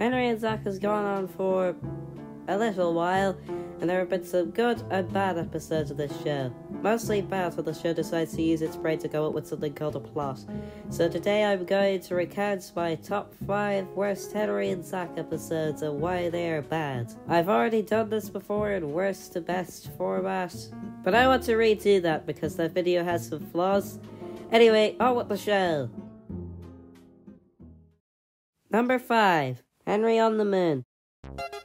Henry and Zak has gone on for a little while, and there have been some good and bad episodes of this show. Mostly bad, so the show decides to use its brain to go up with something called a plot. So today I'm going to recount my top 5 worst Henry and Zak episodes and why they are bad. I've already done this before in worst to best format, but I want to redo that because that video has some flaws. Anyway, on with the show. Number 5 Henry on the Moon.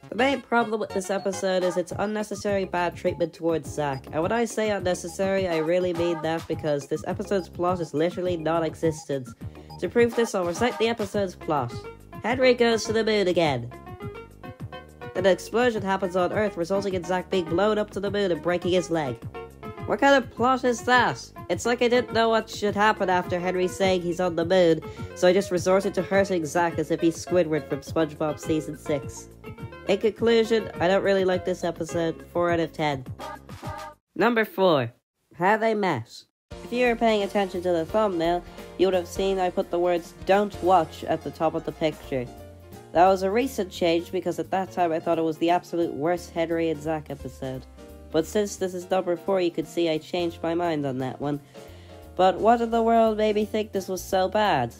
The main problem with this episode is its unnecessary bad treatment towards Zak. And when I say unnecessary, I really mean that because this episode's plot is literally non existent. To prove this, I'll recite the episode's plot. Henry goes to the moon again. An explosion happens on Earth, resulting in Zak being blown up to the moon and breaking his leg. What kind of plot is that? It's like I didn't know what should happen after Henry saying he's on the moon, so I just resorted to hurting Zak as if he's Squidward from SpongeBob Season 6. In conclusion, I don't really like this episode. 4 out of 10. Number 4. How They Met. If you were paying attention to the thumbnail, you would have seen I put the words Don't Watch at the top of the picture. That was a recent change because at that time I thought it was the absolute worst Henry and Zak episode. But since this is number 4, you could see I changed my mind on that one. But what in the world made me think this was so bad?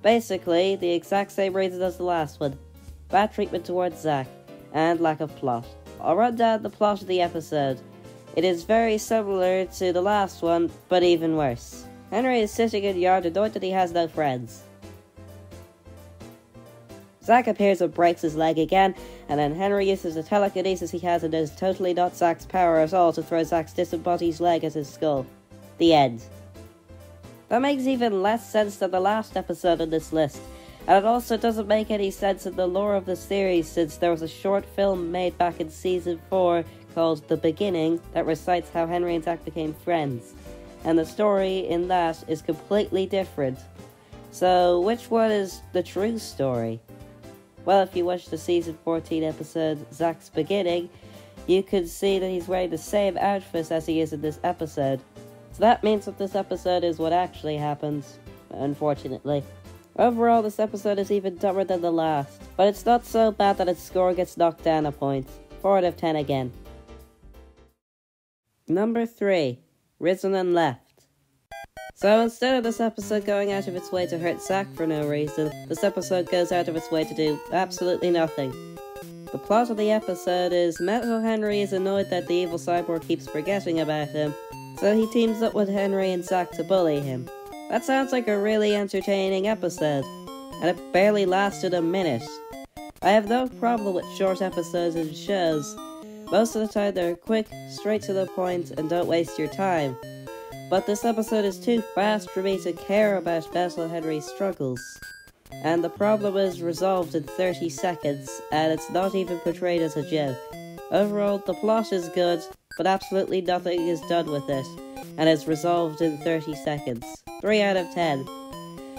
Basically, the exact same reason as the last one bad treatment towards Zak and lack of plot. I'll run down the plot of the episode. It is very similar to the last one, but even worse. Henry is sitting in the yard annoyed that he has no friends. Zak appears and breaks his leg again, and then Henry uses the telekinesis he has and is totally not Zak's power at all to throw Zak's disembodied leg at his skull. The end. That makes even less sense than the last episode in this list, and it also doesn't make any sense in the lore of the series since there was a short film made back in season 4 called The Beginning that recites how Henry and Zak became friends. And the story in that is completely different. So, which one is the true story? Well, if you watch the season 14 episode Zak's Beginning, you can see that he's wearing the same outfit as he is in this episode. So that means that this episode is what actually happens, unfortunately. Overall, this episode is even dumber than the last, but it's not so bad that its score gets knocked down a point. 4 out of 10 again. Number 3 Risen and Left. So instead of this episode going out of its way to hurt Zak for no reason, this episode goes out of its way to do absolutely nothing. The plot of the episode is Metal Henry is annoyed that the evil cyborg keeps forgetting about him, so he teams up with Henry and Zak to bully him. That sounds like a really entertaining episode, and it barely lasted a minute. I have no problem with short episodes and shows. Most of the time they're quick, straight to the point, and don't waste your time. But this episode is too fast for me to care about Metal Henry's struggles. And the problem is resolved in 30 seconds, and it's not even portrayed as a joke. Overall, the plot is good, but absolutely nothing is done with it, and it's resolved in 30 seconds. 3 out of 10.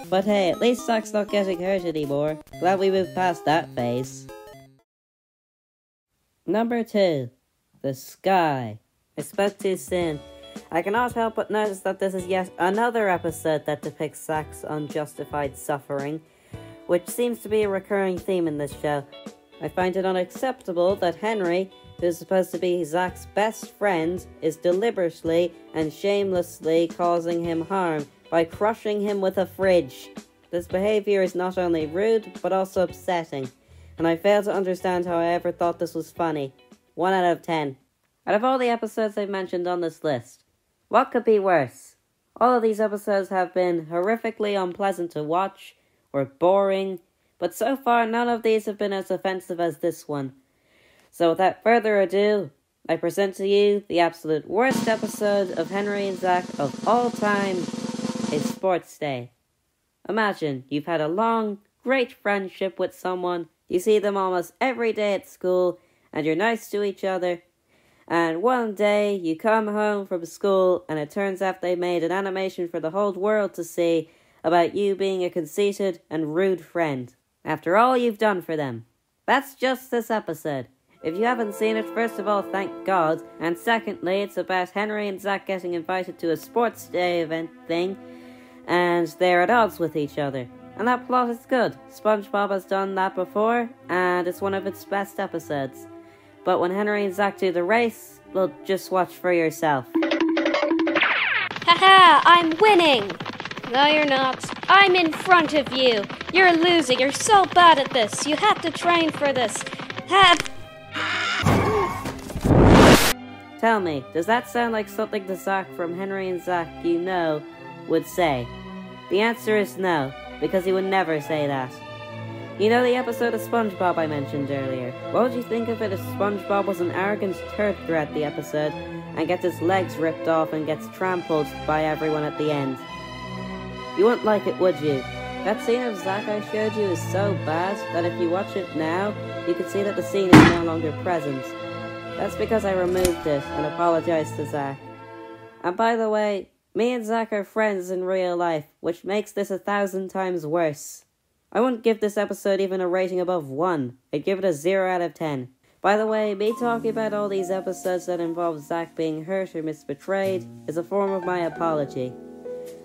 But hey, at least Zak's not getting hurt anymore. Glad we moved past that phase. Number 2. The Sky. Spoke too soon. I cannot help but notice that this is yet another episode that depicts Zak's unjustified suffering, which seems to be a recurring theme in this show. I find it unacceptable that Henry, who's supposed to be Zak's best friend, is deliberately and shamelessly causing him harm by crushing him with a fridge. This behavior is not only rude, but also upsetting, and I fail to understand how I ever thought this was funny. 1 out of 10. Out of all the episodes I've mentioned on this list, what could be worse? All of these episodes have been horrifically unpleasant to watch, or boring, but so far none of these have been as offensive as this one. So without further ado, I present to you the absolute worst episode of Henry and Zak of all time is Sports Day. Imagine you've had a long, great friendship with someone, you see them almost every day at school, and you're nice to each other. And one day you come home from school, and it turns out they made an animation for the whole world to see about you being a conceited and rude friend. After all you've done for them. That's just this episode. If you haven't seen it, first of all, thank God. And secondly, it's about Henry and Zak getting invited to a sports day event thing and they're at odds with each other. And that plot is good. SpongeBob has done that before, and it's one of its best episodes. But when Henry and Zak do the race, well, just watch for yourself. Haha, I'm winning! No, you're not. I'm in front of you. You're losing. You're so bad at this. You have to train for this. Have. Tell me, does that sound like something the Zak from Henry and Zak you know would say? The answer is no, because he would never say that. You know the episode of SpongeBob I mentioned earlier? What would you think of it if SpongeBob was an arrogant turd throughout the episode and gets his legs ripped off and gets trampled by everyone at the end? You wouldn't like it, would you? That scene of Zak I showed you is so bad that if you watch it now, you can see that the scene is no longer present. That's because I removed it and apologized to Zak. And by the way, me and Zak are friends in real life, which makes this a thousand times worse. I wouldn't give this episode even a rating above 1. I'd give it a 0 out of 10. By the way, me talking about all these episodes that involve Zak being hurt or misbetrayed is a form of my apology.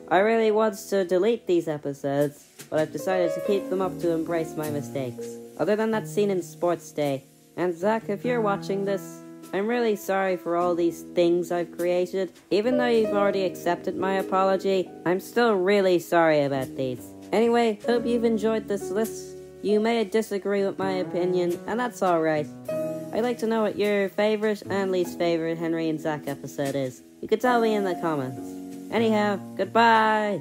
I really want to delete these episodes, but I've decided to keep them up to embrace my mistakes. Other than that scene in Sports Day. And Zak, if you're watching this, I'm really sorry for all these things I've created. Even though you've already accepted my apology, I'm still really sorry about these. Anyway, hope you've enjoyed this list. You may disagree with my opinion, and that's alright. I'd like to know what your favourite and least favourite Henry and Zak episode is. You could tell me in the comments. Anyhow, goodbye!